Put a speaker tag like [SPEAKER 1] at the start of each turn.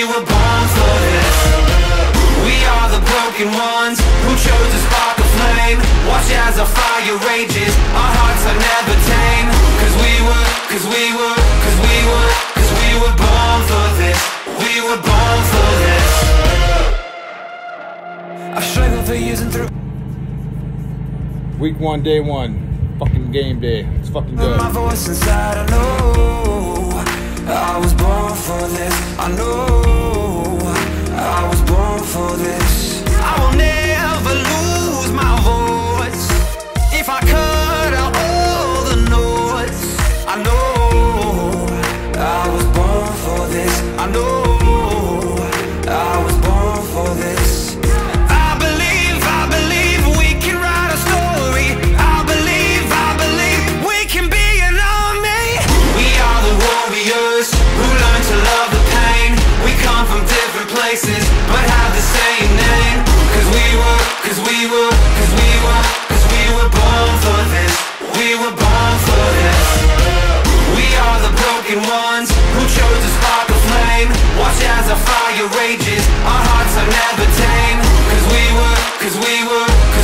[SPEAKER 1] We were born for this. We are the broken ones who chose to spark a flame. Watch as our fire rages, our hearts are never tame. Cause we were, cause we were, cause we were, cause we were born for this. We were born for this. I've struggled for years and through
[SPEAKER 2] Week one, day one. Fucking game day. It's fucking good.
[SPEAKER 1] my voice inside, I know. I was born for this, I know I know I was born for this. I believe, I believe we can write a story. I believe, I believe we can be an army. We are the warriors who learn to love the pain. We come from different places but have the same name. Cause we were, cause we were, cause we were, cause we were born for this. We were born for this. We are the broken ones Cause we were,